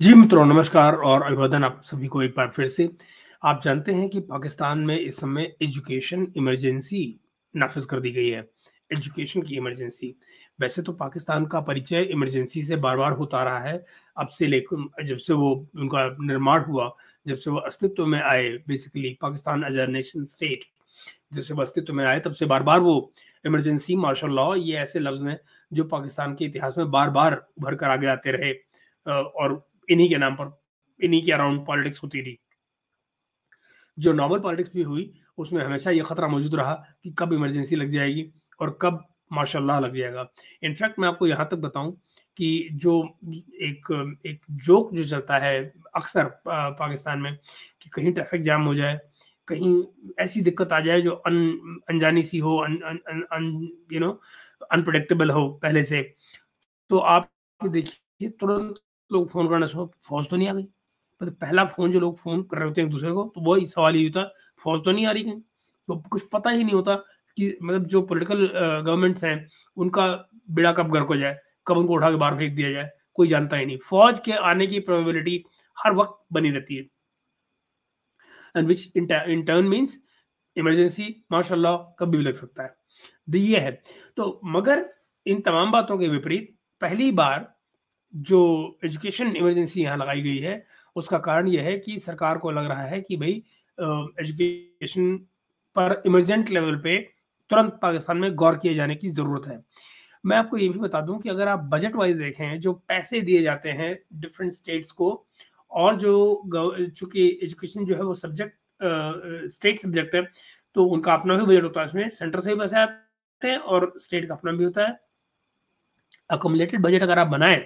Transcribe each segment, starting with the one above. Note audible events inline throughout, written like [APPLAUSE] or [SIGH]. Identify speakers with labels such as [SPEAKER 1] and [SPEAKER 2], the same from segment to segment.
[SPEAKER 1] जी मित्रों, नमस्कार और अभिवादन आप सभी को एक बार फिर से। आप जानते हैं कि पाकिस्तान में इस समय एजुकेशन इमरजेंसी नाफिज कर दी गई है, एजुकेशन की इमरजेंसी। वैसे तो पाकिस्तान का परिचय इमरजेंसी से बार बार होता रहा है। अब से लेकर, जब से वो, उनका निर्माण हुआ, जब से वो अस्तित्व में आए basically Pakistan as a nation state जब से वो अस्तित्व में आए, तब से बार बार वो इमरजेंसी मार्शल लॉ ये ऐसे लफ्ज हैं जो पाकिस्तान के इतिहास में बार बार उभर कर आगे आते रहे। और इन्हीं के नाम पर, इन्हीं के अराउंड पॉलिटिक्स होती थी। जो नॉर्मल पॉलिटिक्स भी हुई, उसमें हमेशा ये खतरा मौजूद रहा कि कब इमरजेंसी लग जाएगी और कब माशाल्लाह लग जाएगा। इनफैक्ट मैं आपको यहाँ तक बताऊँ कि जो एक एक जोक जो चलता है अक्सर पाकिस्तान में कि कहीं ट्रैफ़िक जाम हो जाए, कहीं ऐसी दिक्कत आ जाए जो अन, अनजानी सी हो, अन अन यू नो अनप्रडिक्टेबल हो पहले से तो आप देखिए तुरंत लोग फ़ोन करना शुरू फौज तो नहीं आ गई। तो पहला फ़ोन जो लोग फ़ोन कर रहे होते हैं एक दूसरे को तो वही सवाल ये होता है, फौज तो नहीं आ रही कहीं? तो कुछ पता ही नहीं होता कि मतलब जो पॉलिटिकल गवर्नमेंट्स हैं, उनका बेड़ा कब घर को जाए, कब उनको उठा के बाहर फेंक दिया जाए, कोई जानता ही नहीं। फौज के आने की प्रोबेबिलिटी हर वक्त बनी रहती है। And which in turn means emergency माशाल्लाह कभी भी लग सकता है। ये है। तो मगर इन तमाम बातों के विपरीत, पहली बार जो एजुकेशन इमरजेंसी यहाँ लगाई गई है, उसका कारण यह है कि सरकार को लग रहा है कि भाई एजुकेशन पर इमरजेंट लेवल पे तुरंत पाकिस्तान में गौर किए जाने की ज़रूरत है। मैं आपको ये भी बता दूँ कि अगर आप बजट वाइज देखें, जो पैसे दिए जाते हैं डिफरेंट स्टेट्स को, और जो चूँकि एजुकेशन जो है वो सब्जेक्ट स्टेट सब्जेक्ट है तो उनका अपना भी बजट होता है इसमें सेंटर से भी पैसे आते हैं और स्टेट का अपना भी होता है। अकोमलेटेड बजट अगर आप बनाए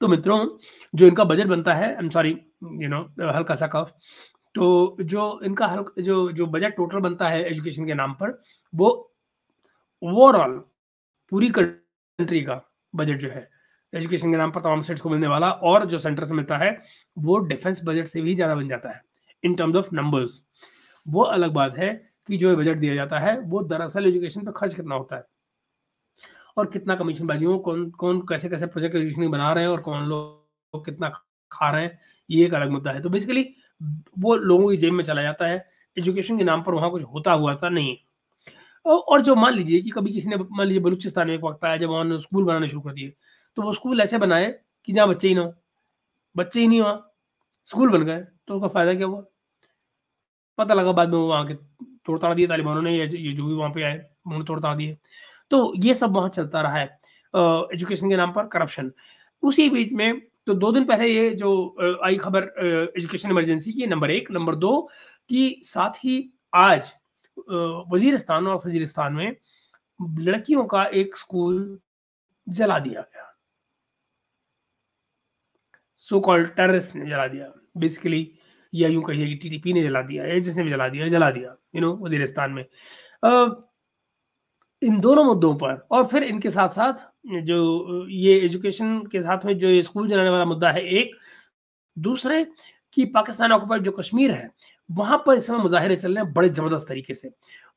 [SPEAKER 1] तो मित्रों, जो इनका बजट बनता है I am sorry you know हल्का सा कफ तो जो इनका हल्का, जो जो बजट टोटल बनता है एजुकेशन के नाम पर, वो ओवरऑल पूरी कंट्री का बजट जो है एजुकेशन के नाम पर तमाम स्टेट्स को मिलने वाला और जो सेंटर से मिलता है, वो डिफेंस बजट से भी ज़्यादा बन जाता है इन टर्म्स ऑफ़ नंबर्स वो अलग बात है कि जो बजट दिया जाता है, वो दरअसल एजुकेशन पर खर्च कितना होता है। और कितना कमीशन बाजी हो कौन कौन कैसे कैसे प्रोजेक्ट एजुकेशन बना रहे हैं और कौन लोग कितना खा रहे हैं, ये एक अलग मुद्दा है। तो बेसिकली वो लोगों की जेब में चला जाता है। एजुकेशन के नाम पर वहाँ कुछ होता हुआ था, नहीं। और जो मान लीजिए कि कभी किसी ने, मान लीजिए बलूचिस्तान में एक वक्त आया जब उन्होंने स्कूल बनाने शुरू कर दिए तो वो स्कूल ऐसे बनाए कि जहाँ बच्चे ही ना हो। बच्चे ही नहीं वहाँ स्कूल बन गए तो उसका फ़ायदा क्या हुआ? पता लगा बाद में वो वहाँ के तोड़ ताड़ दिए, तालिबानों ने ये जो भी वहाँ पे आए, उन्होंने तोड़ ताड़ दिए। तो ये सब वहाँ चलता रहा है एजुकेशन के नाम पर करप्शन उसी बीच में तो दो दिन पहले ये जो आई खबर एजुकेशन इमरजेंसी की नंबर एक नंबर दो, कि साथ ही आज वजीरस्तान और वजीरस्तान में लड़कियों का एक स्कूल जला दिया गया। सो कॉल्ड टेररिस्ट ने जला दिया। बेसिकली या यूँ कहिए कि टीटीपी ने जला दिया एजेंस ने भी जला दिया जला दिया यू नो वजीरस्तान में। इन दोनों मुद्दों पर और फिर इनके साथ साथ जो, ये एजुकेशन के साथ में जो ये स्कूल जलाने वाला मुद्दा है एक। दूसरे, कि पाकिस्तान ऑक्यूपाइड जो कश्मीर है, वहाँ पर इस समय मुजाहरे चल रहे हैं बड़े ज़बरदस्त तरीके से।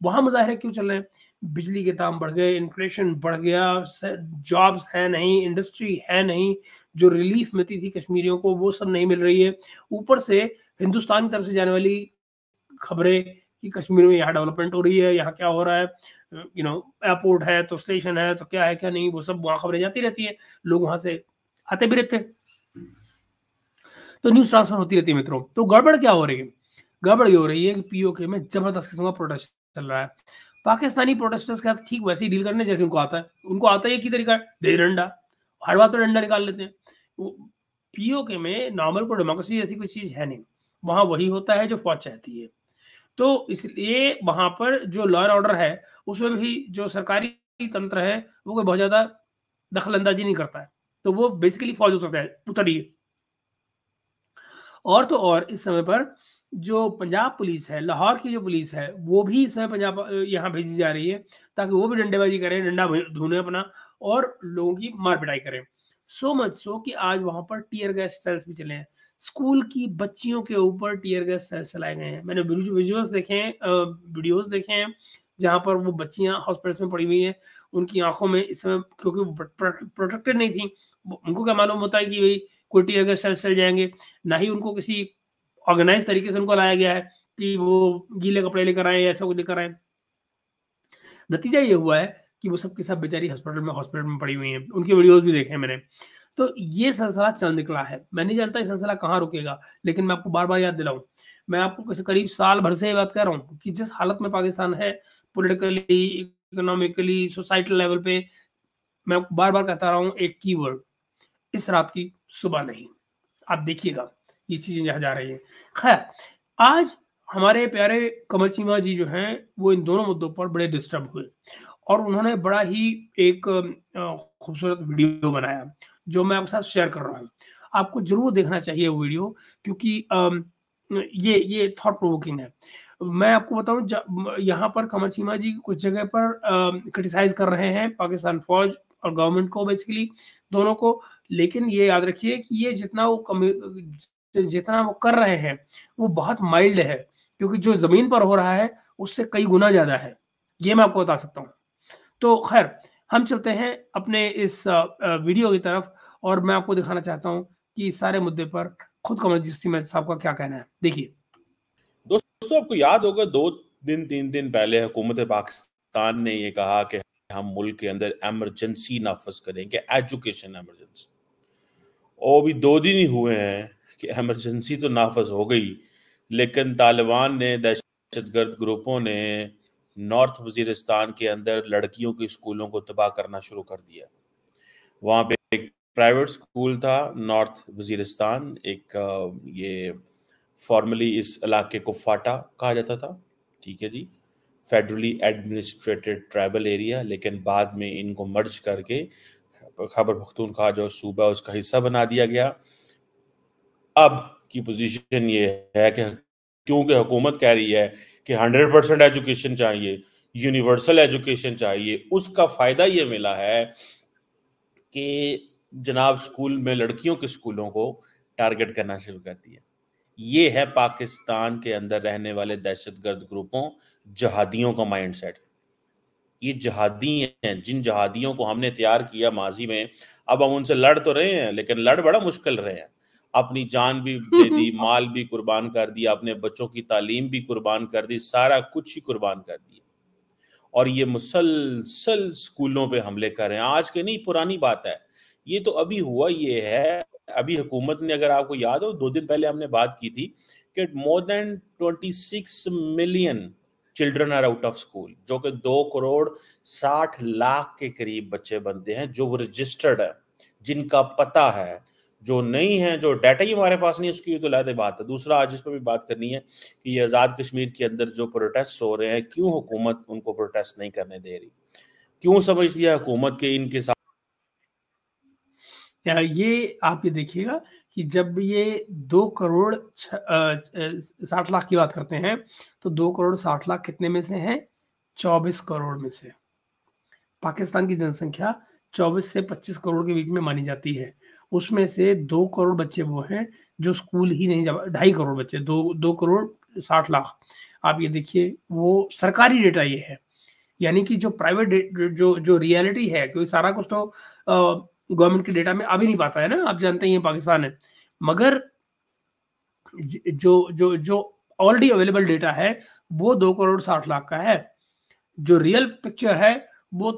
[SPEAKER 1] वहाँ मुजाहरे क्यों चल रहे हैं? बिजली के दाम बढ़ गए इन्फ्लेशन बढ़ गया जॉब्स है नहीं इंडस्ट्री है नहीं, जो रिलीफ मिलती थी कश्मीरियों को, वो सब नहीं मिल रही है। ऊपर से हिंदुस्तान की तरफ़ से जाने वाली खबरें कि कश्मीर में यहाँ डेवलपमेंट हो रही है, यहाँ क्या हो रहा है यू नो एयरपोर्ट है तो स्टेशन है तो क्या है, क्या नहीं, वो सब वहाँ खबरें जाती रहती है, लोग वहाँ से आते भी रहते हैं। तो न्यूज़ ट्रांसफ़र होती रहती है मित्रों। तो गड़बड़ क्या हो रही है? गड़बड़ ये हो रही है कि पीओके में ज़बरदस्त किस्म का प्रोटेस्ट चल रहा है। पाकिस्तानी प्रोटेस्टर्स के साथ ठीक वैसे ही डील करने जैसे उनको आता है। उनको आता है कि तरीका, दे डंडा। हर बात पर डंडा निकाल लेते हैं। पीओके में नॉर्मल को डेमोक्रेसी जैसी कोई चीज़ है नहीं। वहाँ वही होता है जो फौज चाहती है। तो इसलिए वहाँ पर जो लॉ एंड ऑर्डर है, उसमें भी जो सरकारी तंत्र है, वो कोई बहुत ज़्यादा दखल अंदाजी नहीं करता है। तो वो बेसिकली फौज उतरता है, उतरिए। और तो और इस समय पर जो पंजाब पुलिस है, लाहौर की जो पुलिस है, वो भी इस समय पंजाब, यहाँ भेजी जा रही है, ताकि वो भी डंडेबाजी करें, डंडा धुने अपना, और लोगों की मार पिटाई करें। सो मच सो कि आज वहाँ पर टीयर गैस सेल्स भी चले हैं। स्कूल की बच्चियों के ऊपर टीयर गैस चलाए गए हैं। मैंने विजुअल्स देखे हैं वीडियोस देखे हैं, जहाँ पर वो बच्चियाँ हॉस्पिटल में पड़ी हुई हैं। उनकी आँखों में इस समय क्योंकि प्रोटेक्टेड नहीं थी उनको क्या मालूम होता है कि भाई कोई टीयर गैस चल जाएँगे? ना ही उनको किसी ऑर्गेनाइज तरीके से उनको लाया गया है कि वो गीले कपड़े लेकर आए ऐसा कुछ लेकर आए। नतीजा ये हुआ है कि वो सब के सब बेचारी हॉस्पिटल में हॉस्पिटल में पड़ी हुई हैं। उनकी वीडियोस भी देखे हैं मैंने। तो ये सिलसिला चल निकला है। मैं नहीं जानता ये सिलसिला कहाँ रुकेगा, लेकिन मैं आपको बार बार याद दिलाऊं। मैं आपको करीब साल भर से ये बात कर रहा हूँ कि जिस हालत में पाकिस्तान है पोलिटिकली इकोनॉमिकली सोसाइटल लेवल पे, मैं बार बार कहता रहा हूँ एक कीवर्ड इस रात की सुबह नहीं। आप देखिएगा, ये चीज़ें जहाँ जा रही है। खैर, आज हमारे प्यारे कमल चीमा जी जो हैं, वो इन दोनों मुद्दों पर बड़े डिस्टर्ब हुए और उन्होंने बड़ा ही एक खूबसूरत वीडियो बनाया। जो मैं आपके साथ शेयर कर रहा हूँ। आपको ज़रूर देखना चाहिए वो वीडियो क्योंकि ये ये थॉट प्रोवोकिंग है। मैं आपको बताऊँ यहाँ पर कमल चीमा जी कुछ जगह पर क्रिटिसाइज कर रहे हैं पाकिस्तान फौज और गवर्नमेंट को बेसिकली दोनों को। लेकिन ये याद रखिए कि ये जितना वो जितना वो कर रहे हैं, वो बहुत माइल्ड है। क्योंकि जो ज़मीन पर हो रहा है, उससे कई गुना ज़्यादा है। ये मैं आपको बता सकता हूँ। तो खैर हम चलते हैं अपने इस वीडियो की तरफ़ और मैं आपको दिखाना चाहता हूँ कि इस सारे मुद्दे पर खुद कमल सिंह साहब का क्या कहना है। देखिए।
[SPEAKER 2] दोस्तों, आपको याद होगा दो दिन, तीन दिन पहले हुकूमत पाकिस्तान ने यह कहा कि हम मुल्क के अंदर एमरजेंसी नाफज करेंगे एजुकेशन एमरजेंसी और भी दो दिन ही हुए हैं कि एमरजेंसी तो नाफज हो गई, लेकिन तालिबान ने दहशतगर्द ग्रुपों ने नॉर्थ वजीरिस्तान के अंदर लड़कियों के स्कूलों को तबाह करना शुरू कर दिया। वहाँ पे एक प्राइवेट स्कूल था, नॉर्थ वजीरिस्तान, एक ये फॉर्मली इस इलाके को फाटा कहा जाता था, ठीक है जी? फेडरली एडमिनिस्ट्रेटेड ट्राइबल एरिया, लेकिन बाद में इनको मर्ज करके खबर पख्तून पख्तूनख्वा जो सूबा, उसका हिस्सा बना दिया गया। अब की पोजीशन ये है कि क्योंकि हुकूमत कह रही है कि हंड्रेड परसेंट एजुकेशन चाहिए, यूनिवर्सल एजुकेशन चाहिए, उसका फ़ायदा ये मिला है कि जनाब स्कूल में लड़कियों के स्कूलों को टारगेट करना शुरू कर दिया। ये है पाकिस्तान के अंदर रहने वाले दहशतगर्द ग्रुपों, जहादियों का माइंडसेट। ये जहादी हैं, जिन जहादियों को हमने तैयार किया माजी में। अब हम उनसे लड़ तो रहे हैं, लेकिन लड़ बड़ा मुश्किल रहे हैं। अपनी जान भी [LAUGHS] दे दी माल भी कुर्बान कर दिया अपने बच्चों की तालीम भी कुर्बान कर दी सारा कुछ ही कुर्बान कर दिया। और ये मुसलसल स्कूलों पे हमले कर रहे हैं। आज के नहीं पुरानी बात है। ये तो अभी हुआ ये है अभी हुकूमत ने अगर आपको याद हो दो दिन पहले हमने बात की थी कि more than 26 million children are out of school जो कि दो करोड़ साठ लाख के करीब बच्चे बनते हैं जो रजिस्टर्ड है जिनका पता है जो नहीं है, जो डाटा ही हमारे पास नहीं है, उसकी तो लहदे बात है। दूसरा, आज इस पर भी बात करनी है कि ये आज़ाद कश्मीर के अंदर जो प्रोटेस्ट हो रहे हैं, क्यों हुकूमत उनको प्रोटेस्ट नहीं करने दे रही? क्यों समझ लिया हुकूमत के इनके साथ?
[SPEAKER 1] ये आप ये देखिएगा कि जब ये दो करोड़ साठ लाख की बात करते हैं तो दो करोड़ साठ लाख कितने में से हैं? चौबीस करोड़ में से। पाकिस्तान की जनसंख्या चौबीस से पच्चीस करोड़ के बीच में मानी जाती है। उसमें से दो करोड़ बच्चे वो हैं, जो स्कूल ही नहीं जा ढाई करोड़ बच्चे, दो दो करोड़ साठ लाख। आप ये देखिए, वो सरकारी डेटा ये है। यानी कि जो प्राइवेट जो जो रियलिटी है, क्योंकि सारा कुछ तो गवर्नमेंट के डेटा में अभी नहीं पाता है ना, आप जानते ही पाकिस्तान है। मगर जो जो जो ऑलरेडी अवेलेबल डेटा है, वो दो करोड़ साठ लाख का है। जो रियल पिक्चर है, वो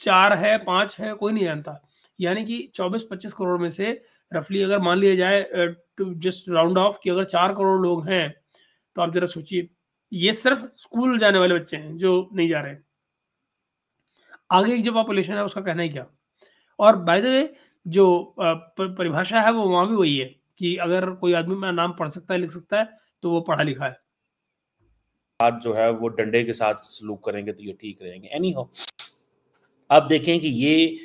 [SPEAKER 1] चार है, पाँच है, कोई नहीं जानता। यानी कि चौबीस पच्चीस करोड़ में से रफली अगर मान लिया जाए टू जस्ट राउंड ऑफ़ कि अगर चार करोड़ लोग हैं तो आप जरा सोचिए, ये सिर्फ़ स्कूल जाने वाले बच्चे हैं जो नहीं जा रहे आगे जो पॉपुलेशन है, उसका कहना ही क्या? और बाय द वे जो परिभाषा है, वो वहाँ भी वही है कि अगर कोई आदमी मेरा नाम पढ़ सकता है, लिख सकता है तो वो पढ़ा लिखा है।
[SPEAKER 2] साथ जो है, वो डंडे के साथ सलूक करेंगे तो ये ठीक रहेंगे। एनी हो अब देखें कि ये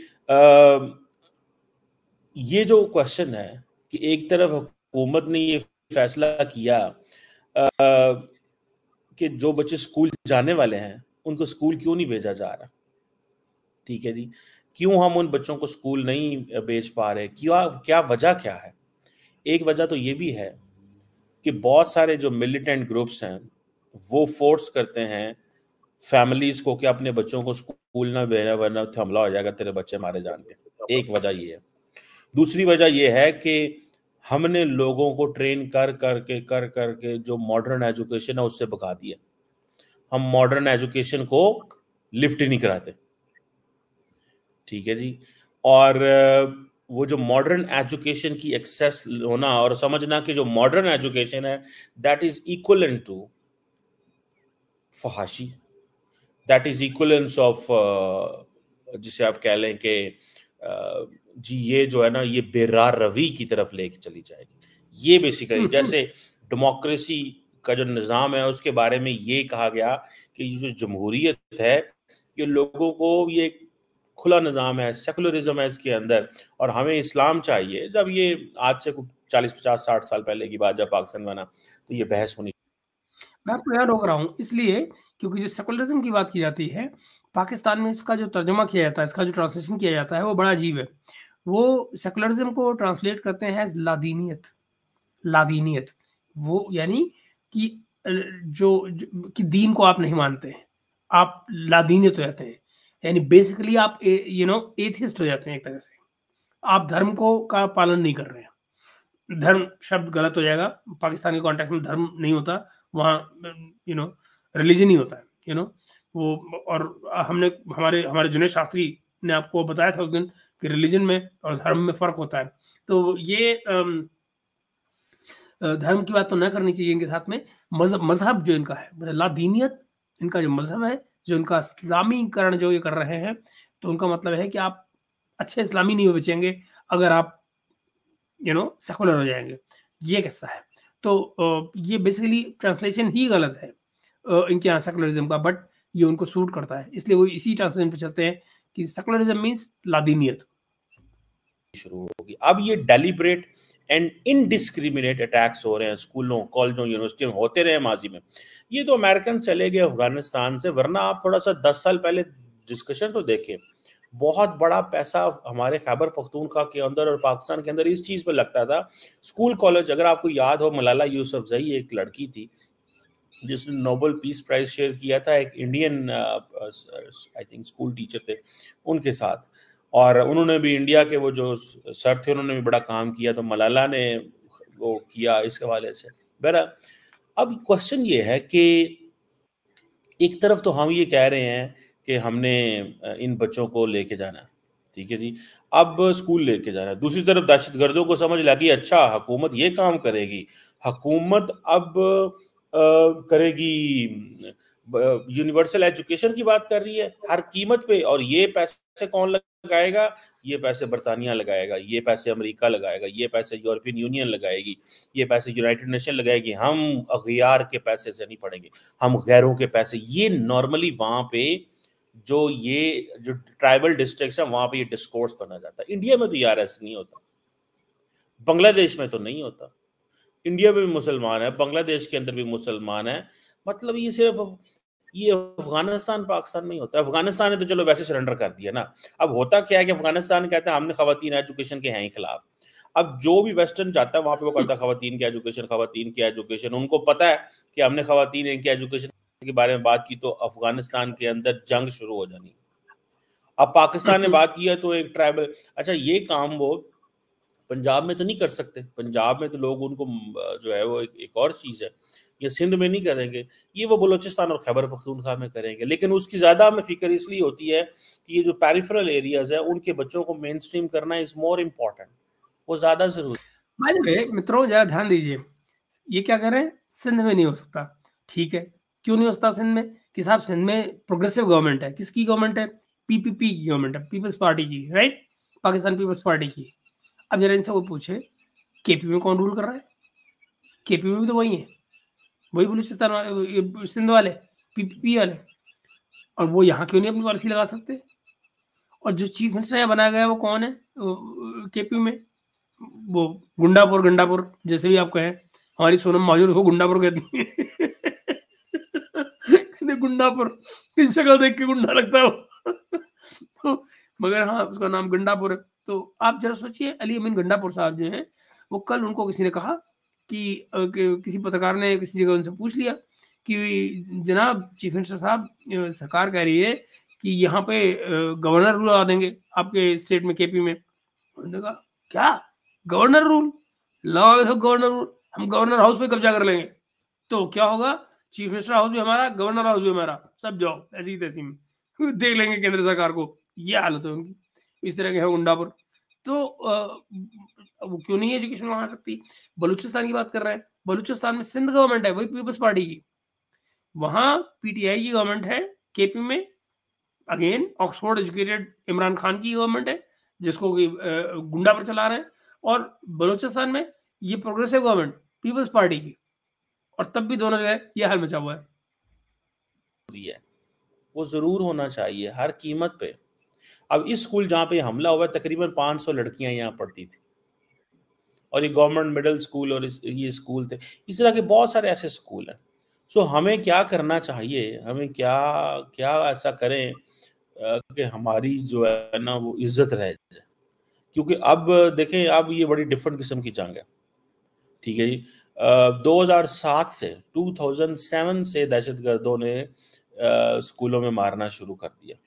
[SPEAKER 2] ये जो क्वेश्चन है कि एक तरफ़ हुकूमत ने ये फैसला किया आ, कि जो बच्चे स्कूल जाने वाले हैं उनको स्कूल क्यों नहीं भेजा जा रहा? ठीक है जी। क्यों हम उन बच्चों को स्कूल नहीं भेज पा रहे? क्या क्या वजह क्या है? एक वजह तो ये भी है कि बहुत सारे जो मिलिटेंट ग्रुप्स हैं वो फोर्स करते हैं फैमिलीज़ को कि अपने बच्चों को स्कूल ना भेजना वरना हमला हो जाएगा, तेरे बच्चे मारे जाएँगे एक वजह ये है। दूसरी वजह यह है कि हमने लोगों को ट्रेन कर करके कर करके जो मॉडर्न एजुकेशन है, उससे भगा दिया। हम मॉडर्न एजुकेशन को लिफ्ट ही नहीं कराते। ठीक है जी? और वो जो मॉडर्न एजुकेशन की एक्सेस होना और समझना कि जो मॉडर्न एजुकेशन है दैट इज़ इक्वल टू फहाशी। दैट इज़ इक्वलेंस ऑफ़ जिसे आप कह लें कि uh, जी ये जो है ना ये बेरार रवि की तरफ़ लेके चली जाएगी ये बेसिकली हम्म, हम्म। जैसे डेमोक्रेसी का जो निज़ाम है उसके बारे में ये कहा गया कि जो जमहूरियत है ये लोगों को ये खुला निज़ाम है सेकुलरिज्म है इसके अंदर और हमें इस्लाम चाहिए जब ये आज से कुछ चालीस पचास साठ साल पहले की बात जब पाकिस्तान बना तो ये बहस होनी
[SPEAKER 1] मैं आपको यहाँ रोक रहा हूँ इसलिए क्योंकि जो सेकुलरिज्म की बात की जाती है पाकिस्तान में इसका जो तर्जुमा किया जाता है इसका जो ट्रांसलेशन किया जाता है वो बड़ा अजीब है। वो सेकुलरिज्म को ट्रांसलेट करते हैं एज लादीनियत लादीनियत वो यानी कि जो, जो कि दीन को आप नहीं मानते हैं। आप लादीनियत हो जाते हैं। यानी बेसिकली आप यू नो एथिस्ट हो जाते हैं एक तरह से। आप धर्म को का पालन नहीं कर रहे हैं। धर्म शब्द गलत हो जाएगा। पाकिस्तान के कॉन्टेक्ट में धर्म नहीं होता। वहाँ यू नो रिलीजन ही होता है यू नो वो, और हमने, हमारे हमारे जुनेद शास्त्री ने आपको बताया था उस दिन कि रिलीजन में और धर्म में फ़र्क होता है। तो ये धर्म की बात तो ना करनी चाहिए इनके साथ में। मज़हब मज़हब जो इनका है मतलब लादीनियत इनका जो मज़हब है, जो इनका इस्लामीकरण जो ये कर रहे हैं तो उनका मतलब है कि आप अच्छे इस्लामी नहीं बचेंगे, अगर आप यू नो सेकुलर हो जाएँगे। ये किस्सा है। तो ये बेसिकली ट्रांसलेशन ही गलत है। इनके यहाँ सेकुलरिज्म का बट ये उनको सूट करता है। इसलिए वो इसी ट्रांसलेशन पे चलते हैं कि सेकुलरिज्म मीन्स लादीनियत।
[SPEAKER 2] शुरू होगी। अब ये डेलिब्रेट एंड इनडिस्क्रिमिनेट अटैक्स हो रहे हैं स्कूलों, कॉलेजों यूनिवर्सिटी में, होते रहे माजी में। ये तो अमेरिकन चले गए अफ़गानिस्तान से, वरना आप थोड़ा सा दस साल पहले डिस्कशन तो देखें। बहुत बड़ा पैसा हमारे खैबर पख्तूनखा के अंदर और पाकिस्तान के अंदर इस चीज़ पर लगता था। स्कूल, कॉलेज, अगर आपको याद हो, मलाला यूसुफ जही एक लड़की थी जिसने नोबल पीस प्राइज शेयर किया था, एक Indian I think school teacher थे, उनके साथ। और उन्होंने भी इंडिया के वो जो सर थे, उन्होंने भी बड़ा काम किया तो मलाला ने वो किया इस हवाले से। बहरा, अब क्वेश्चन ये है कि एक तरफ़ तो हम ये कह रहे हैं कि हमने इन बच्चों को लेके जाना ठीक है जी? अब स्कूल लेके जाना दूसरी तरफ़ दहशत गर्दों को समझ लगी अच्छा हुकूमत ये काम करेगी। हुकूमत अब करेगी यूनिवर्सल एजुकेशन की बात कर रही है, हर कीमत पे, और ये पैसे कौन लगाएगा? ये पैसे बरतानिया लगाएगा, ये पैसे अमेरिका लगाएगा, ये पैसे यूरोपियन यूनियन लगाएगी, ये पैसे यूनाइटेड नेशन लगाएगी। हम अगियार के पैसे से नहीं पड़ेंगे हम गैरों के पैसे। ये नॉर्मली वहाँ पे जो ये, जो ट्राइबल डिस्ट्रिक्ट है, वहाँ पे ये डिस्कोर्स बना जाता है। इंडिया में तो यार ऐसे नहीं होता। बांग्लादेश में तो नहीं होता। इंडिया में भी मुसलमान है बांग्लादेश के अंदर भी मुसलमान है। मतलब ये सिर्फ़ ये अफ़गानिस्तान पाकिस्तान में ही होता है। अफ़गानिस्तान ने तो चलो वैसे सरेंडर कर दिया ना। अब होता क्या है कि अफ़गानिस्तान कहते हैं हमने खातन एजुकेशन के हैं ही खिलाफ। अब जो भी वेस्टर्न जाता है वहाँ पे वो करता है खातन की एजुकेशन खातन की एजुकेशन उनको पता है कि हमने खातन की एजुकेशन के बारे में बात की तो अफ़गानिस्तान के अंदर जंग शुरू हो जानी। अब पाकिस्तान ने बात किया तो एक ट्राइबल अच्छा ये काम वो पंजाब में तो नहीं कर सकते। पंजाब में तो लोग उनको जो है वो एक, एक और चीज़ है ये सिंध में नहीं करेंगे। ये वो बलोचिस्तान और खैबर पख्तूनख्वा में करेंगे लेकिन उसकी ज़्यादा हमें फ़िक्र इसलिए होती है कि ये जो पेरिफेरल एरियाज़ है उनके बच्चों को मेन स्ट्रीम करना इज़ मोर इम्पोर्टेंट वो ज़्यादा ज़रूरी है।
[SPEAKER 1] मित्रों जरा ध्यान दीजिए ये क्या कह रहे हैं सिंध में नहीं हो सकता। ठीक है क्यों नहीं हो सकता सिंध में? कि साहब सिंध में प्रोग्रेसिव गवर्नमेंट है। किसकी गवर्नमेंट है? पीपीपी की गवर्नमेंट है पीपल्स पार्टी की राइट पाकिस्तान पीपल्स पार्टी की। अब जरा इनसे वो पूछे, केपी में कौन रूल कर रहा है? केपी में भी तो वही है। वही बलूचिस्तान वाले सिंध वाले पीपीपी वाले। और वो यहाँ क्यों नहीं अपनी पॉलिसी लगा सकते? और जो चीफ मिनिस्टर यहाँ बनाया गया वो कौन है? केपी में? वो गुंडापुर, गंडापुर, जैसे भी आप कहें। हमारी सोनम मौजूद हो गुंडापुर कहती है। गुंडापुर शक्ल देख के गुंडा लगता है तो मगर हाँ उसका नाम गंडापुर है। तो आप जरा सोचिए अली अमीन गंडापुर साहब जो है वो कल उनको किसी ने कहा कि, कि किसी पत्रकार ने किसी जगह उनसे पूछ लिया कि जनाब चीफ मिनिस्टर साहब सरकार कह रही है कि यहाँ पे गवर्नर रूल लगा देंगे आपके स्टेट में केपी में। उन्होंने कहा क्या? Governor rule? लगा दो गवर्नर रूल। हम गवर्नर हाउस पे कब्जा कर लेंगे। तो क्या होगा? चीफ मिनिस्टर हाउस भी हमारा गवर्नर हाउस भी हमारा। सब जाओ ऐसी तैसी में। [LAUGHS] देख लेंगे केंद्र सरकार को। ये हालत है उनकी। इस तरह के है गुंडापुर तो वो क्यों नहीं एजुकेशन वहाँ सकती? बलूचिस्तान की बात कर रहे हैं। बलूचिस्तान में सिंध गवर्नमेंट है, वही पीपल्स पार्टी की। वहाँ पीटीआई की गवर्नमेंट है, केपी में। Again, Oxford educated Imran Khan की गवर्नमेंट है, जिसको कि गुंडा पर चला रहे हैं। और बलूचिस्तान में ये प्रोग्रेसिव गवर्नमेंट, पीपल्स पार्टी की। और तब भी दोनों जगह ये हाल मचा हुआ
[SPEAKER 2] है। वो ज़रूर होना चाहिए, हर कीमत पे। अब इस स्कूल जहाँ पे हमला हुआ तकरीबन 500 लड़कियाँ यहाँ पढ़ती थी। और ये गवर्नमेंट मिडिल स्कूल और ये स्कूल थे। इस तरह के बहुत सारे ऐसे स्कूल हैं। सो हमें क्या करना चाहिए? हमें क्या क्या ऐसा करें कि हमारी जो है ना, वो इज़्ज़त रह जाए। क्योंकि अब देखें, अब ये बड़ी डिफरेंट किस्म की जंग है। ठीक है जी? दो हज़ार सात से 2007 से दहशत गर्दों ने स्कूलों में मारना शुरू कर दिया।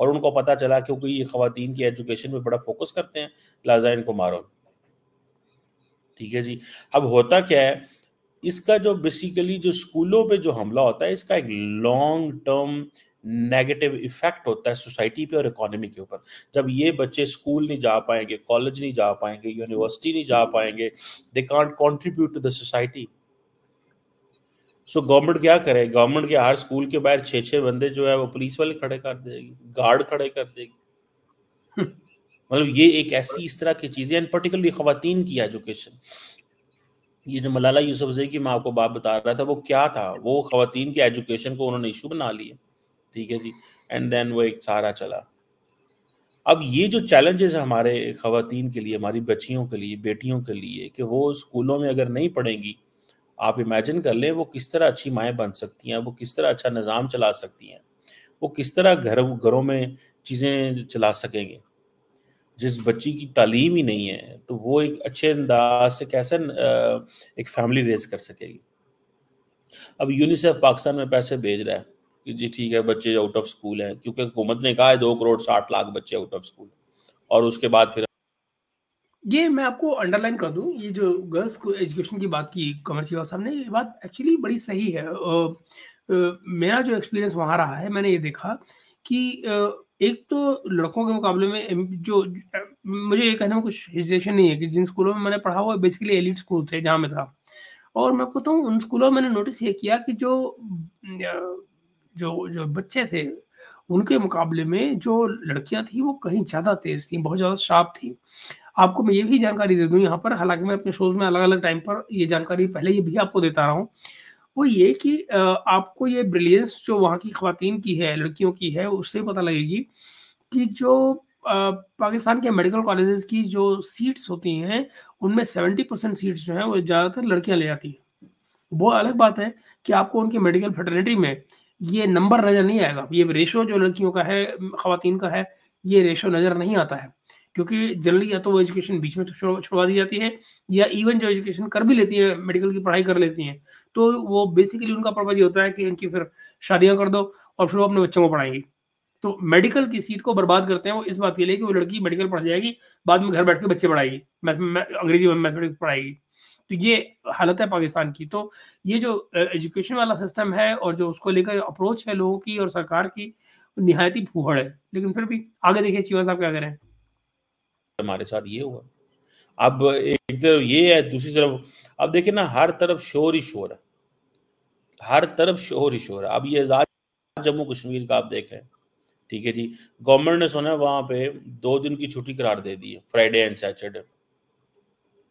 [SPEAKER 2] और उनको पता चला क्योंकि ये खातन की एजुकेशन में बड़ा फोकस करते हैं लिहाजा इनको मारो ठीक है जी। अब होता क्या है, इसका जो बेसिकली जो स्कूलों पे जो हमला होता है, इसका एक लॉन्ग टर्म नेगेटिव इफ़ेक्ट होता है सोसाइटी पे और इकोनॉमी के ऊपर। जब ये बच्चे स्कूल नहीं जा पाएँगे कॉलेज नहीं जा पाएँगे यूनिवर्सिटी नहीं जा पाएँगे they can't contribute to the society so government क्या करे? गवर्नमेंट के हर स्कूल के बाहर छह छह बंदे जो है, वो पुलिस वाले खड़े कर देगी गार्ड खड़े कर देगी। मतलब ये एक ऐसी इस तरह की चीज़ें एंड पर्टिकुलरली खातन की एजुकेशन ये जो मलाला यूसुफजई की मैं आपको बात बता रहा था, वो क्या था? वो खातन की एजुकेशन को उन्होंने इशू बना लिया। ठीक है जी? एंड देन वो एक सारा चला। अब ये जो चैलेंजेस है हमारे खातन के लिए, हमारी बच्चियों के लिए, बेटियों के लिए, कि वो स्कूलों में अगर नहीं पढ़ेंगी आप इमेजिन कर लें, वो किस तरह अच्छी माएँ बन सकती हैं, वो किस तरह अच्छा निज़ाम चला सकती हैं, वो किस तरह घर, घरों में चीज़ें चला सकेंगे। जिस बच्ची की तालीम ही नहीं है तो वो एक अच्छे अंदाज से कैसे एक फैमिली रेज कर सकेगी। अब यूनिसेफ पाकिस्तान में पैसे भेज रहा है कि जी ठीक है, बच्चे आउट ऑफ़ स्कूल हैं, क्योंकि हुकूमत ने कहा है दो करोड़ साठ लाख बच्चे आउट ऑफ़ स्कूल और उसके बाद फिर
[SPEAKER 1] ये मैं आपको अंडरलाइन कर दूँ, ये जो गर्ल्स को एजुकेशन की बात की कमर सिवा साहब ने ये बात एक्चुअली बड़ी सही है। मेरा जो एक्सपीरियंस वहाँ रहा है, मैंने ये देखा कि एक तो लड़कों के मुकाबले में जो, मुझे ये कहने में कुछ हिजिटेशन नहीं है कि जिन स्कूलों में मैंने पढ़ा हुआ बेसिकली एलिट स्कूल थे जहाँ में था। और मैं आपको बताऊँ, उन स्कूलों में मैंने नोटिस ये किया कि जो जो जो बच्चे थे, उनके मुकाबले में जो लड़कियाँ थी, वो कहीं ज़्यादा तेज थी, बहुत ज़्यादा शार्प थी। आपको मैं ये भी जानकारी दे दूँ यहाँ पर, हालाँकि मैं अपने शोज़ में अलग अलग टाइम पर ये जानकारी पहले ये भी आपको देता रहा हूँ। वो ये कि आपको ये ब्रिलियंस जो वहाँ की खातन की है, लड़कियों की है, उससे पता लगेगी कि जो पाकिस्तान के मेडिकल कॉलेजेस की जो सीट्स होती हैं, उनमें सेवेंटी परसेंट सीट्स जो हैं, वो ज़्यादातर लड़कियाँ ले जाती हैं। वो अलग बात है कि आपको उनके मेडिकल फर्टर्निटी में ये नंबर नज़र नहीं आएगा। ये रेशो जो लड़कियों का है खातन का है, ये रेशो नज़र नहीं आता है। क्योंकि जनरली या तो वो एजुकेशन बीच में तो छुड़वा दी जाती है, या इवन जो एजुकेशन कर भी लेती है मेडिकल की पढ़ाई कर लेती हैं तो वो बेसिकली उनका पर्पज ये होता है कि इनकी फिर शादियाँ कर दो और फिर वो अपने बच्चों को पढ़ाएँगी। तो मेडिकल की सीट को बर्बाद करते हैं वो इस बात के लिए कि वो लड़की मेडिकल पढ़ जाएगी, बाद में घर बैठ के बच्चे पढ़ाएगी अंग्रेज़ी में मैथमेटिक्स पढ़ाएगी। तो ये हालत है पाकिस्तान की। तो ये जो एजुकेशन वाला सिस्टम है और जो उसको लेकर अप्रोच है लोगों की और सरकार की, निहायती फूहड़ है। लेकिन फिर भी आगे देखिए चीवा साहब क्या करें
[SPEAKER 2] हमारे साथ ये हुआ। अब एक तरफ़ ये है, दूसरी तरफ़ अब देखिए ना, हर तरफ़ शोर ही शोर है। हर तरफ़ शोर ही शोर है। अब ये आज़ाद जम्मू कश्मीर का आप देख रहे हैं। ठीक है जी, गवर्नमेंट ने सुना वहाँ पे दो दिन की छुट्टी करार दे दी है, Friday and Saturday.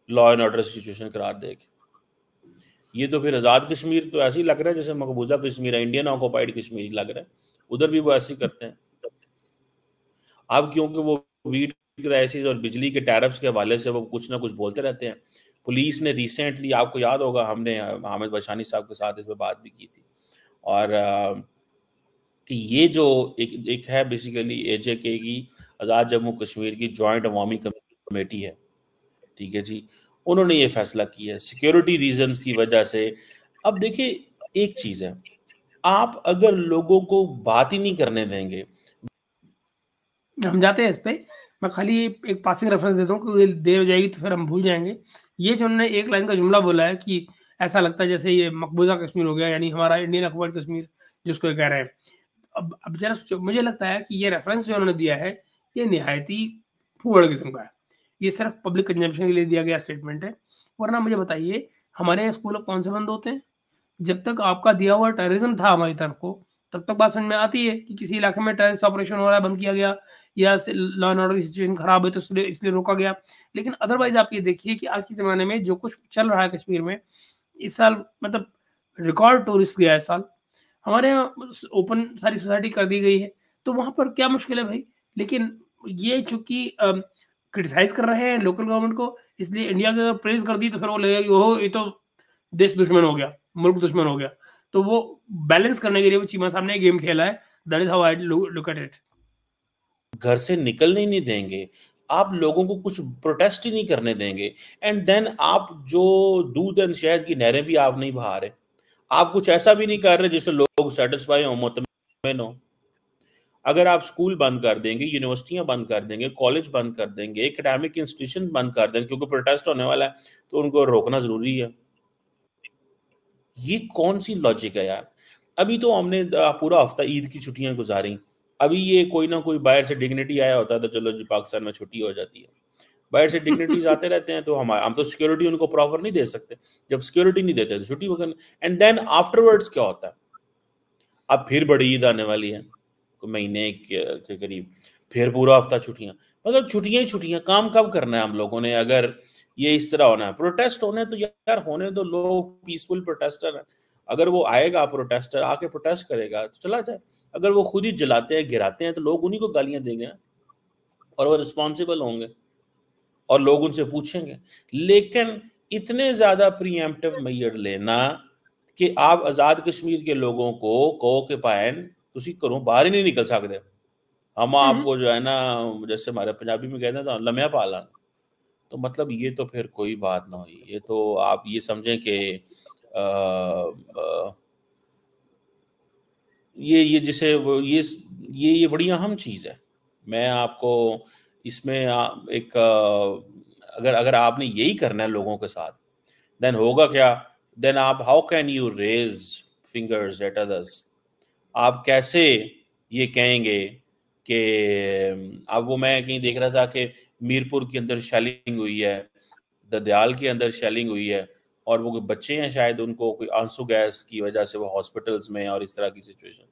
[SPEAKER 2] Law and order situation करार दे के। ये तो फिर आज़ाद कश्मीर तो ऐसे ही लग रहा है जैसे मकबूजा कश्मीर है, इंडियन ऑक्योपाइड कश्मीर लग रहा है। उधर भी वो ऐसे ही करते हैं। अब क्योंकि वो वीट क्राइसिस और बिजली के टैरफ्स के हवाले से वो कुछ ना कुछ बोलते रहते हैं। पुलिस ने रिसेंटली आपको याद होगा, हमने हामिद बशानी साहब के साथ इस पर बात भी की थी। और ये जो एक एक है बेसिकली ए जे के की, आज़ाद जम्मू कश्मीर की जॉइंट अवामी कमेटी है। ठीक है जी? उन्होंने ये फैसला किया है। सिक्योरिटी रीजंस की वजह से। अब देखिए, एक चीज़ है। आप अगर लोगों को बात ही नहीं करने देंगे।
[SPEAKER 1] हम जाते हैं इस पे। मैं खाली एक पासिंग रेफरेंस देता हूँ, क्योंकि देर हो जाएगी तो फिर हम भूल जाएँगे। ये जो उन्होंने एक लाइन का जुमला बोला है कि ऐसा लगता है जैसे ये मकबूजा कश्मीर हो गया, यानी हमारा इंडियन अकबर कश्मीर, जिसको कह रहे हैं। अब अब जरा सोचो, मुझे लगता है कि ये रेफरेंस जो उन्होंने दिया है, ये निहायती फ़ूड किस्म का है। ये सिर्फ़ पब्लिक कंजम्पशन के लिए दिया गया स्टेटमेंट है। वरना मुझे बताइए, हमारे यहाँ स्कूल कौन से बंद होते हैं? जब तक आपका दिया हुआ टेररिज्म था हमारी तरफ़ को, तब तक बात समझ में आती है कि किसी इलाके में टेररिस्ट ऑपरेशन हो रहा है, बंद किया गया। या लॉ एंड ऑर्डर की सिचुएशन खराब है तो इसलिए रोका गया। लेकिन अदरवाइज़ आप ये देखिए कि आज के ज़माने में जो कुछ चल रहा है कश्मीर में, इस साल मतलब रिकॉर्ड टूरिस्ट गया है इस साल। हमारे यहाँ ओपन सारी सोसाइटी कर दी गई है। तो वहाँ पर क्या मुश्किल है भाई? लेकिन ये चूँकि क्रिटिसाइज कर रहे हैं लोकल गवर्नमेंट को, इसलिए इंडिया की अगर प्रेज कर दी तो फिर वो लगेगा कि ओहो, ये तो देश दुश्मन हो गया, मुल्क दुश्मन हो गया। तो वो बैलेंस करने के लिए वो चीमा साहब ने गेम खेला है that is how I look at it
[SPEAKER 2] घर से निकलने नहीं देंगे। आप लोगों को कुछ प्रोटेस्ट ही नहीं करने देंगे। एंड देन आप जो दूध एंड शहद की नहरें भी आप नहीं बहा रहे। आप कुछ ऐसा भी नहीं कर रहे जिससे लोग सेटिस्फाई हो, मुतमिन हो। अगर आप स्कूल बंद कर देंगे यूनिवर्सिटियाँ बंद कर देंगे कॉलेज बंद कर देंगे एकेडमिक इंस्टीट्यूशन बंद कर देंगे, क्योंकि प्रोटेस्ट होने वाला है तो उनको रोकना ज़रूरी है। ये कौन सी लॉजिक है यार? अभी तो हमने पूरा हफ़्ता ईद की छुट्टियाँ गुजारी। अभी ये कोई ना कोई बाहर से डिग्निटी आया होता है तो चलो जी पाकिस्तान में छुट्टी हो जाती है। बाहर से डिग्निटीज [LAUGHS] आते रहते हैं तो हम हम तो सिक्योरिटी उनको प्रॉपर नहीं दे सकते। जब सिक्योरिटी नहीं देते तो छुट्टी वगैरह एंड देन आफ्टरवर्ड्स क्या होता है? अब फिर बड़ी ईद आने वाली है। महीने के करीब फिर पूरा हफ़्ता छुट्टियाँ। मतलब छुट्टियाँ ही छुट्टियाँ। काम कब करना है हम लोगों ने? अगर ये इस तरह होना है। प्रोटेस्ट होने तो यार होने तो लोग पीसफुल प्रोटेस्टर है। अगर वो आएगा प्रोटेस्टर आके प्रोटेस्ट करेगा तो चला जाए। अगर वो खुद ही जलाते हैं गिराते हैं तो लोग उन्हीं को गालियाँ देंगे और वो रिस्पॉन्सिबल होंगे और लोग उनसे पूछेंगे। लेकिन इतने ज़्यादा प्रियम्पटिव मैयर लेना कि आप आज़ाद कश्मीर के लोगों को कहो के पायन तुम करो बाहर ही नहीं निकल सकते हम हम्म। आपको जो है ना जैसे हमारे पंजाबी में कहते हैं तो लम्या पाला तो मतलब ये तो फिर कोई बात ना हुई। ये तो आप ये समझें कि ये ये जिसे ये ये ये बड़ी अहम चीज़ है। मैं आपको इसमें एक अगर अगर आपने यही करना है लोगों के साथ देन होगा क्या? देन आप how can you raise fingers at others आप कैसे ये कहेंगे कि, अब वो मैं कहीं देख रहा था कि मीरपुर के अंदर शेलिंग हुई है, ददयाल के अंदर शेलिंग हुई है और वो बच्चे हैं शायद उनको कोई आँसू गैस की वजह से वो हॉस्पिटल्स में और इस तरह की सिचुएशन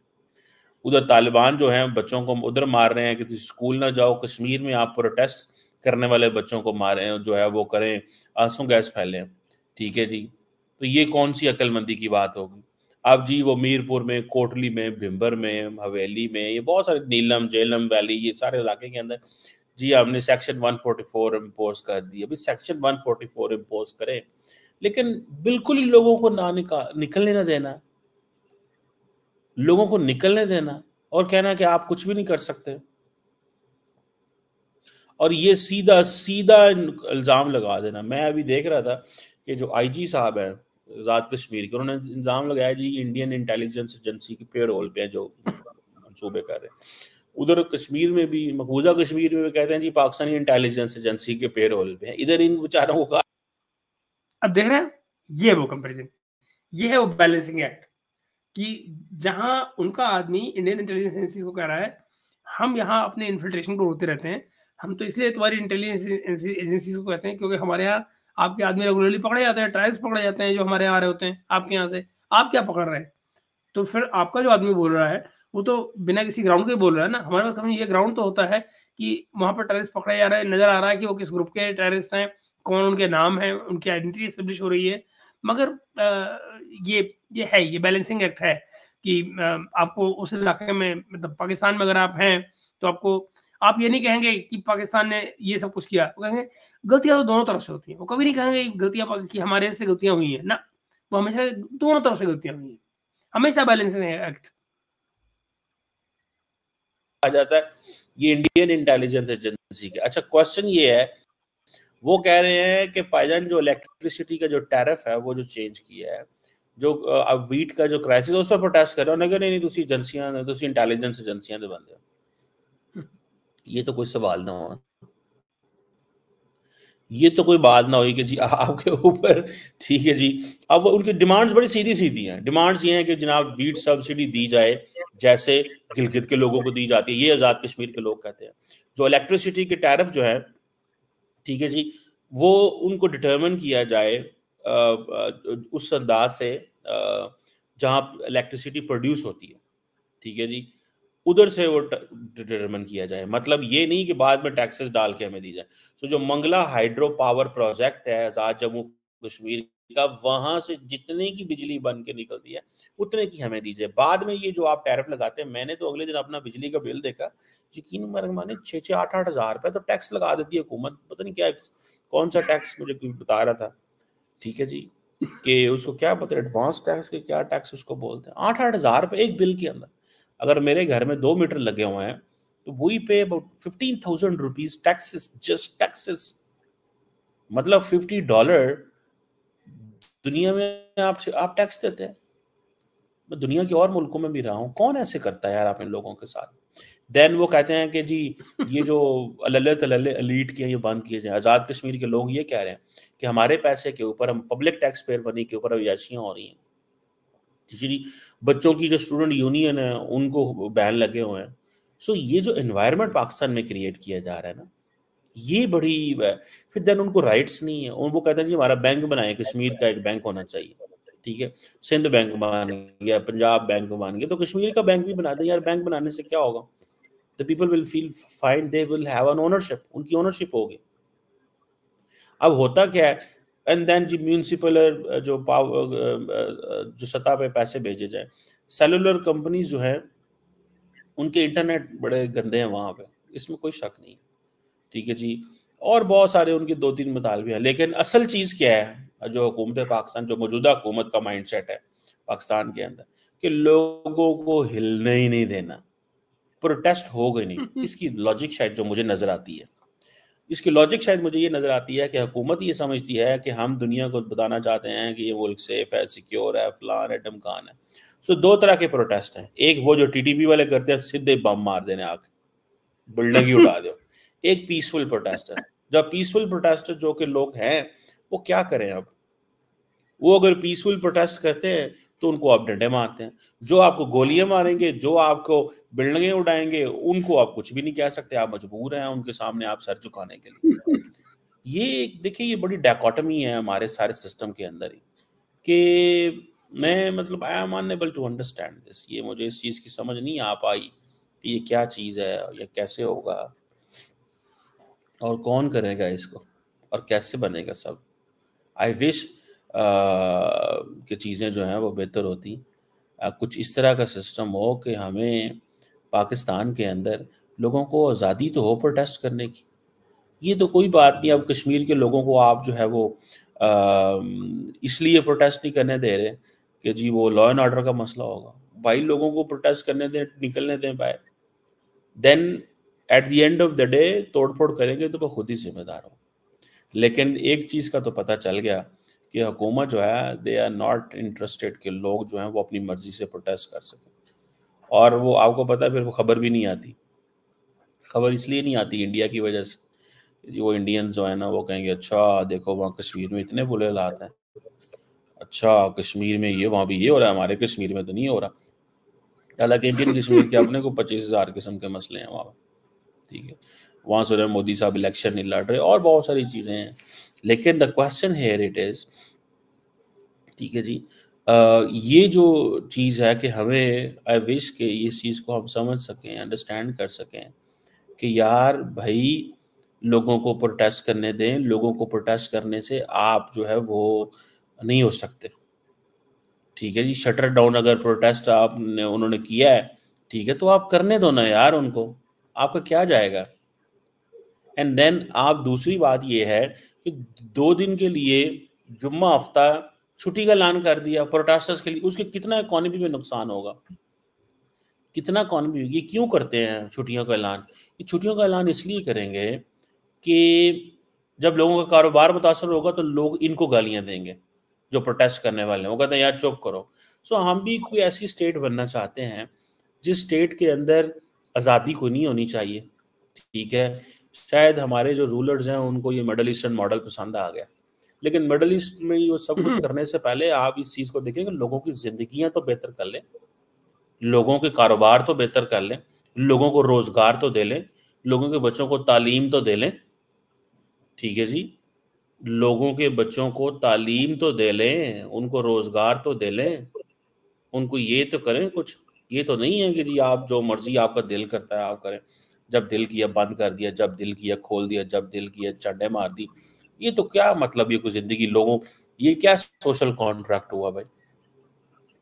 [SPEAKER 2] उधर तालिबान जो हैं, बच्चों को उधर मार रहे हैं कि स्कूल ना जाओ, कश्मीर में आप प्रोटेस्ट करने वाले बच्चों को मारें जो है वो करें, आँसू गैस फैलें ठीक है जी। तो ये कौन सी अक्लमंदी की बात होगी? अब जी वो मीरपुर में, कोटली में भिम्बर में, हवेली में, ये बहुत सारे नीलम, जेलम वैली, ये सारे इलाके के अंदर। जी, हमने सेक्शन 144 इम्पोज कर दी। अभी सेक्शन 144 इम्पोज करें। लेकिन बिल्कुल ही लोगों को ना निकाल निकलने ना देना। लोगों को निकलने देना और कहना कि आप कुछ भी नहीं कर सकते। और ये सीधा सीधा इल्ज़ाम लगा देना। मैं अभी देख रहा था कि जो आईजी साहब हैं, आज़ाद कश्मीर के, उन्होंने इल्ज़ाम लगाया जी इंडियन इंटेलिजेंस एजेंसी के पे रोल पे है जो मनसूबे कर रहे हैं। उधर कश्मीर में भी, मकबूजा कश्मीर में भी कहते हैं जी, पाकिस्तानी इंटेलिजेंस एजेंसी के पे रोल पे इधर इन बेचारों को
[SPEAKER 1] अब देख रहे हैं, ये वो कंपेरिजन ये है वो बैलेंसिंग एक्ट कि जहाँ उनका आदमी इंडियन इंटेलिजेंस एजेंसी को कह रहा है, हम यहाँ अपने इन्फिल्ट्रेशन को रोते रहते हैं, हम तो इसलिए तुम्हारी इंटेलिजेंस एजेंसी को कहते हैं क्योंकि हमारे यहाँ आपके आदमी रेगुलरली पकड़े जाते हैं ट्रायल्स पकड़े जाते हैं जो हमारे यहाँ आ रहे होते हैं, आपके यहाँ से, आप क्या पकड़ रहे हैं? तो फिर आपका जो आदमी बोल रहा है, वो तो बिना किसी ग्राउंड के बोल रहा है ना, हमारे पास कभी ये ग्राउंड तो होता है कि वहाँ पर टेररिस्ट पकड़े जा रहे हैं, नज़र आ रहा है कि वो किस ग्रुप के टेररिस्ट हैं कौन उनके नाम है, उनकी आइडेंटिटी स्टेब्लिश हो रही है। मगर ये ये है, ये बैलेंसिंग एक्ट है कि आपको उस इलाके में मतलब पाकिस्तान में अगर आप हैं तो आपको, आप ये नहीं कहेंगे कि पाकिस्तान ने ये सब कुछ किया। वो कहेंगे, गलतियाँ तो दोनों तरफ़ से होती हैं। वो कभी नहीं कहेंगे गलतियाँ कि हमारे से गलतियाँ हुई हैं। ना, वो हमेशा दोनों तरफ़ से गलतियाँ हुई हैं। हमेशा बैलेंसिंग एक्ट
[SPEAKER 2] आ जाता है, ये इंडियन इंटेलिजेंस एजेंसी के। अच्छा क्वेश्चन ये है वो कह रहे हैं कि पाईजान जो इलेक्ट्रिसिटी का जो टैरिफ है, वो जो चेंज किया है, जो अब वीट का जो क्राइसिस उस पर प्रोटेस्ट कर रहे हो। नहीं नहीं, तुसी एजेंसियाँ इंटेलिजेंस एजेंसियाँ दे बंदे ये तो कोई सवाल ना हो। ये तो कोई बात ना हुई कि जी आपके ऊपर, ठीक है जी। अब उनकी डिमांड्स बड़ी सीधी सीधी हैं। डिमांड्स ये हैं कि जनाब वीट सब्सिडी दी जाए, जैसे गिलगित के लोगों को दी जाती है, ये आज़ाद कश्मीर के लोग कहते हैं। जो इलेक्ट्रिसिटी के टैरिफ जो है ठीक है जी। वो उनको डिटर्मन किया जाए उस अंदाज से जहाँ इलेक्ट्रिसिटी प्रोड्यूस होती है। ठीक है जी। उधर से वो डिटरमिन किया जाए। मतलब ये नहीं कि बाद में टैक्सेस डाल के हमें दी जाए। तो जो मंगला हाइड्रो पावर प्रोजेक्ट है आज़ाद जम्मू कश्मीर का वहाँ से जितने की बिजली बन के निकलती है, उतने की हमें दीजिए बाद में ये जो आप टैरिफ लगाते हैं, मैंने तो अगले दिन अपना बिजली का बिल देखा, यकीन माने छः छः आठ आठ हज़ार रुपए तो टैक्स लगा देती है हुकूमत। पता नहीं क्या कौन सा टैक्स मुझे बता रहा था। ठीक है जी, कि उसको क्या पता एडवांस टैक्स के क्या टैक्स उसको बोलते हैं? आठ आठ हज़ार रुपए एक बिल के अंदर। अगर मेरे घर में दो मीटर लगे हुए हैं तो वही पे about fifteen thousand rupees taxes just taxes मतलब फिफ्टी डॉलर दुनिया में आप आप टैक्स देते हैं। मैं दुनिया के और मुल्कों में भी रहा हूँ। कौन ऐसे करता है यार आप इन लोगों के साथ? देन वो कहते हैं कि जी, ये जो अल्ले तल्ले अलीट किए ये बंद किए जाए। आज़ाद कश्मीर के लोग ये कह रहे हैं कि हमारे पैसे के ऊपर, हम पब्लिक टैक्स पेयर बनी के ऊपर अयाशियाँ हो रही हैं। जी? बच्चों की जो स्टूडेंट यूनियन है, उनको बैन लगे हुए हैं। सो ये जो एनवायरनमेंट पाकिस्तान में क्रिएट किया जा रहा है ना ये बड़ी फिर देन उनको राइट्स नहीं है। उनको कहते हैं जी, हमारा बैंक बनाए, कश्मीर का एक बैंक होना चाहिए। ठीक है? सिंध बैंक बन गया पंजाब बैंक बन गया तो कश्मीर का बैंक भी बना दें। यार बैंक बनाने से क्या होगा? The people will feel fine they will have an ownership उनकी ओनरशिप होगी। अब होता क्या है? एंड देन जी म्यूनसिपल जो पावर जो सतह पे पैसे भेजे जाए। सेलुलर कंपनी जो है, उनके इंटरनेट बड़े गंदे हैं वहाँ पे। इसमें कोई शक नहीं ठीक है जी। और बहुत सारे उनके दो तीन मुतालबे हैं। लेकिन असल चीज़ क्या है? जो हुकूमत पाकिस्तान जो मौजूदा हुकूमत का माइंड सेट है पाकिस्तान के अंदर कि लोगों को हिलने ही नहीं देना। प्रोटेस्ट हो गई नहीं। इसकी लॉजिक शायद जो मुझे नज़र आती है। इसकी लॉजिक शायद मुझे ये नज़र आती है कि हुकूमत ये समझती है कि हम दुनिया को बताना चाहते हैं कि ये मुल्क सेफ़ है सिक्योर है फलान है टमकान है। सो दो तरह के प्रोटेस्ट हैं। एक वो जो टीटीपी वाले करते हैं सीधे बम मार देने आके। बिल्डिंग ही उड़ा [LAUGHS] दो। एक पीसफुल प्रोटेस्टर जब पीसफुल प्रोटेस्ट जो कि लोग हैं, वो क्या करें अब? वो अगर पीसफुल प्रोटेस्ट करते हैं तो उनको आप डंडे मारते हैं। जो आपको गोलियाँ मारेंगे, जो आपको बिल्डिंगें उड़ाएँगे, उनको आप कुछ भी नहीं कह सकते। आप मजबूर हैं उनके सामने आप सर झुकाने के लिए। ये देखिए, ये बड़ी डाकोटमी है हमारे सारे सिस्टम के अंदर ही कि मैं मतलब I am unable to understand this ये मुझे इस चीज़ की समझ नहीं आ पाई कि ये क्या चीज़ है, ये कैसे होगा? और कौन करेगा इसको? और कैसे बनेगा सब? आई विश कि चीज़ें जो हैं वो बेहतर होती। आ, कुछ इस तरह का सिस्टम हो कि हमें पाकिस्तान के अंदर लोगों को आज़ादी तो हो प्रोटेस्ट करने की। ये तो कोई बात नहीं अब कश्मीर के लोगों को आप जो है वो इसलिए प्रोटेस्ट नहीं करने दे रहे कि जी वो लॉ एंड ऑर्डर का मसला होगा। भाई लोगों को प्रोटेस्ट करने दें निकलने दें बाहर। Then at the end of the day तोड़फोड़ करेंगे तो वो खुद ही जिम्मेदार हो। लेकिन एक चीज़ का तो पता चल गया कि हुकूमत जो है दे आर नॉट इंटरेस्टेड कि लोग जो हैं वो अपनी मर्ज़ी से प्रोटेस्ट कर सकें। और वो आपको पता है, फिर वो खबर भी नहीं आती। खबर इसलिए नहीं आती इंडिया की वजह से। जी, वो इंडियंस जो है ना, वो कहेंगे अच्छा देखो वहाँ कश्मीर में इतने बुरे हालात हैं। अच्छा कश्मीर में ये, वहाँ भी ये हो रहा है, हमारे कश्मीर में तो नहीं हो रहा। हालाँकि इंडियन कश्मीर के अपने को पच्चीस हज़ार किस्म के मसले हैं वहाँ ठीक है। वहाँ से मोदी साहब इलेक्शन नहीं लड़ रहे और बहुत सारी चीज़ें हैं। लेकिन the question here it is ठीक है जी ये जो चीज़ है कि हमें आई विश के इस चीज़ को हम समझ सकें अंडरस्टैंड कर सकें कि यार भाई लोगों को प्रोटेस्ट करने दें, लोगों को प्रोटेस्ट करने से आप जो है वो नहीं हो सकते। ठीक है जी शटर डाउन अगर प्रोटेस्ट आपने, उन्होंने किया है, ठीक है तो आप करने दो ना यार उनको। आपका क्या जाएगा? एंड देन आप दूसरी बात ये है कि दो दिन के लिए जुम्मा हफ़्ता, छुट्टी का ऐलान कर दिया प्रोटेस्टर्स के लिए, उसके कितना इकोनॉमी में नुकसान होगा? कितना इकोनॉमी ये क्यों करते हैं छुट्टियों का ऐलान? ये छुट्टियों का ऐलान इसलिए करेंगे कि जब लोगों का कारोबार मुतासर होगा तो लोग इनको गालियाँ देंगे, जो प्रोटेस्ट करने वाले हैं। वो कहते हैं, यार, चुप करो। सो हम भी कोई ऐसी स्टेट बनना चाहते हैं, जिस स्टेट के अंदर आज़ादी को नहीं होनी चाहिए। ठीक है? शायद हमारे जो रूलर्स हैं उनको ये मिडल ईस्टर्न मॉडल पसंद आ गया। लेकिन मिडल ईस्ट में ये सब कुछ हम्म। करने से पहले आप इस चीज़ को देखें कि लोगों की जिंदगियाँ तो बेहतर कर लें। लोगों के कारोबार तो बेहतर कर लें। लोगों को रोज़गार तो दे लें। लोगों के बच्चों को तालीम तो दे लें। ठीक है जी? लोगों के बच्चों को तालीम तो दे लें उनको रोज़गार तो दे लें। उनको ये तो करें कुछ। ये तो नहीं है कि जी आप जो मर्ज़ी आपका दिल करता है, आप करें। जब दिल किया बंद कर दिया, जब दिल किया खोल दिया, जब दिल किया चड्डे मार दी, ये तो क्या मतलब ये कोई ज़िंदगी लोगों, ये क्या सोशल कॉन्ट्रैक्ट हुआ भाई?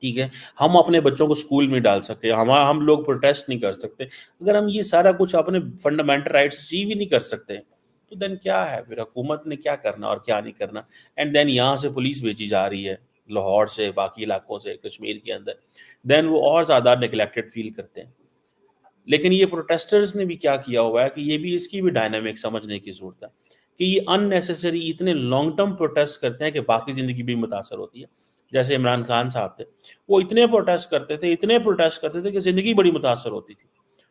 [SPEAKER 2] ठीक है, हम अपने बच्चों को स्कूल में डाल सकते हम हम लोग प्रोटेस्ट नहीं कर सकते। अगर हम ये सारा कुछ अपने फंडामेंटल राइट्स अचीव ही नहीं कर सकते तो देन क्या है? फिर हुकूमत ने क्या करना और क्या नहीं करना? एंड देन यहाँ से पुलिस भेजी जा रही है। लाहौर से, बाकी इलाकों से, कश्मीर के अंदर देन वो और ज़्यादा निगलेक्टेड फील करते हैं। लेकिन ये प्रोटेस्टर्स ने भी क्या किया हुआ है कि ये भी इसकी भी डायनामिक समझने की ज़रूरत है कि ये अननेसेसरी इतने लॉन्ग टर्म प्रोटेस्ट करते हैं कि बाकी ज़िंदगी भी मुतासर होती है। जैसे इमरान खान साहब थे, वो इतने प्रोटेस्ट करते थे, इतने प्रोटेस्ट करते थे कि ज़िंदगी बड़ी मुतासर होती थी।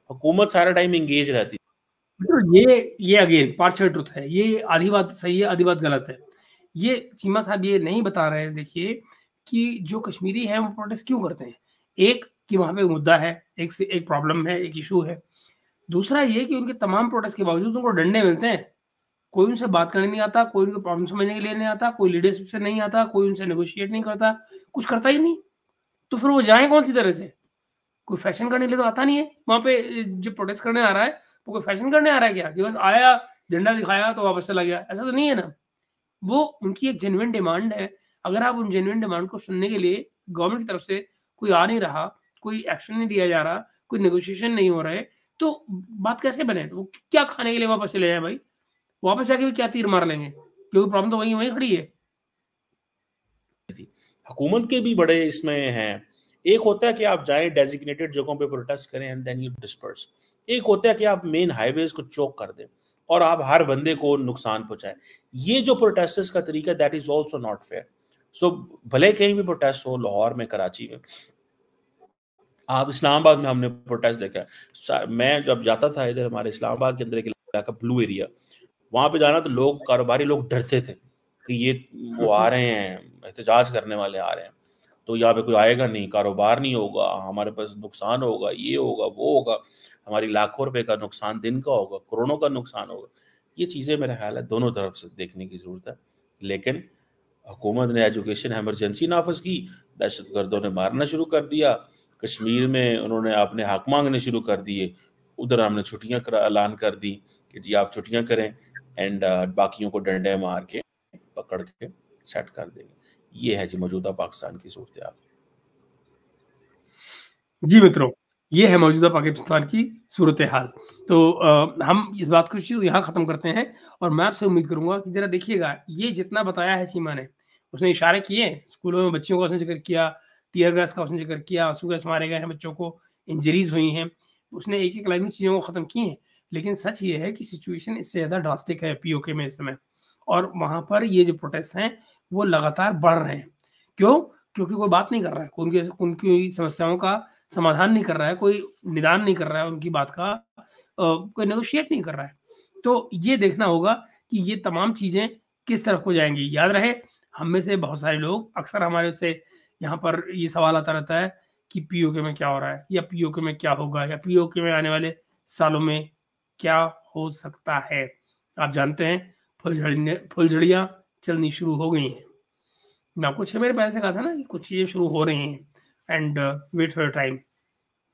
[SPEAKER 2] हुकूमत सारा टाइम इंगेज रहती
[SPEAKER 1] थी। ये ये अगेन पार्शल ट्रुथ है। ये आधी बात सही है, आधी बात गलत है। ये चीमा साहब ये नहीं बता रहे हैं, देखिए, कि जो कश्मीरी है, वो प्रोटेस्ट क्यों करते हैं? एक, कि वहाँ पे मुद्दा है, एक से एक प्रॉब्लम है, एक इशू है। दूसरा ये कि उनके तमाम प्रोटेस्ट के बावजूद उनको डंडे मिलते हैं। कोई उनसे बात करने नहीं आता, कोई उनके प्रॉब्लम समझने के लिए नहीं आता, कोई लीडरशिप से नहीं आता, कोई उनसे नेगोशिएट नहीं करता, कुछ करता ही नहीं। तो फिर वो जाए कौन सी तरह से? कोई फ़ैशन करने के लिए तो आता नहीं है। वहाँ पे जो प्रोटेस्ट करने आ रहा है, वो कोई फ़ैशन करने आ रहा है क्या? कि बस आया झंडा दिखाया तो वापस चला गया। ऐसा तो नहीं है ना? वो उनकी एक जेनविन डिमांड है। अगर आप उन जेनविन डिमांड को सुनने के लिए गवर्नमेंट की तरफ़ से कोई आ नहीं रहा, कोई एक्शन नहीं दिया जा रहा, कोई नेगोशिएशन नहीं हो रहे तो बात कैसे बने? तो वो क्या खाने के लिए वापस चले जाए भाई? वापस जाके भी क्या तीर मार लेंगे? क्योंकि प्रॉब्लम तो वही वही खड़ी है।
[SPEAKER 2] हुकूमत के भी बड़े इसमें हैं। एक होता है कि आप जाएँ डेजिग्नेटेड जगहों पे प्रोटेस्ट करें एंड देन यू डिस्पर्स एक होता है कि आप मेन हाईवेज को चौक कर दें। और आप हर बंदे को नुकसान पहुंचाएँ। ये जो प्रोटेस्टर्स का तरीका that is also not fair so भले कहीं भी प्रोटेस्ट हो, लाहौर में, कराची में, आप इस्लामाबाद में हमने प्रोटेस्ट देखा मैं जब जाता था इधर हमारे इस्लामाबाद के अंदर एक इलाका ब्लू एरिया वहाँ पे जाना तो लोग, कारोबारी लोग डरते थे कि ये वो आ रहे हैं, एहतजाज करने वाले आ रहे हैं। तो यहाँ पे कोई आएगा नहीं, कारोबार नहीं होगा, हमारे पास नुकसान होगा, ये होगा, वो होगा। हमारी लाखों रुपए का नुकसान दिन का होगा करोड़ों का नुकसान होगा। ये चीज़ें मेरा ख्याल है दोनों तरफ़ से देखने की ज़रूरत है। लेकिन हुकूमत ने एजुकेशन एमरजेंसी नाफज की दहशत गर्दों ने मारना शुरू कर दिया कश्मीर में उन्होंने अपने हक मांगने शुरू कर दिए उधर हमने छुट्टियाँ ऐलान कर दी कि जी आप छुट्टियाँ करें एंड uh, बाकियों को डंडे मार के पकड़ के सेट कर देंगे। ये है जी मौजूदा पाकिस्तान की सूरत
[SPEAKER 1] जी मित्रों ये है मौजूदा पाकिस्तान की सूरत हाल तो आ, हम इस बात को यहाँ ख़त्म करते हैं और मैं आपसे उम्मीद करूँगा कि ज़रा देखिएगा ये जितना बताया है सीमा ने उसने इशारे किए स्कूलों में बच्चियों का उसने ज़िक्र किया टीयर गैस का उसने ज़िक्र किया आँसू गैस मारे गए हैं बच्चों को इंजरीज हुई हैं उसने एक एक लाइन चीज़ों को ख़त्म की हैं लेकिन सच ये है कि सिचुएशन इससे ज़्यादा ड्रास्टिक है पीओके में इस समय। और वहाँ पर ये जो प्रोटेस्ट हैं वो लगातार बढ़ रहे हैं। क्यों? क्योंकि कोई बात नहीं कर रहा है उनकी उनकी समस्याओं का समाधान नहीं कर रहा है, कोई निदान नहीं कर रहा है उनकी बात का कोई नेगोशिएट नहीं कर रहा है। तो ये देखना होगा कि ये तमाम चीज़ें किस तरफ़ को जाएँगी। याद रहे, हम में से बहुत सारे लोग अक्सर हमारे से यहाँ पर ये सवाल आता रहता है कि पीओके में क्या हो रहा है, या पीओके में क्या होगा, या पीओके में आने वाले सालों में क्या हो सकता है। आप जानते हैं, फुलझड़ी फुलझड़ियाँ चलनी शुरू हो गई हैं। मैं आपको छः मेरे पहले से कहा था ना कि कुछ चीज़ें शुरू हो रही हैं। And wait for time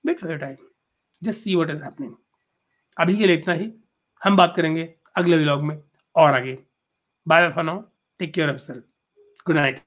[SPEAKER 1] wait for time just see what is happening अभी के लिए इतना ही। हम बात करेंगे अगले व्लॉग में और आगे। Bye for now take care of self good night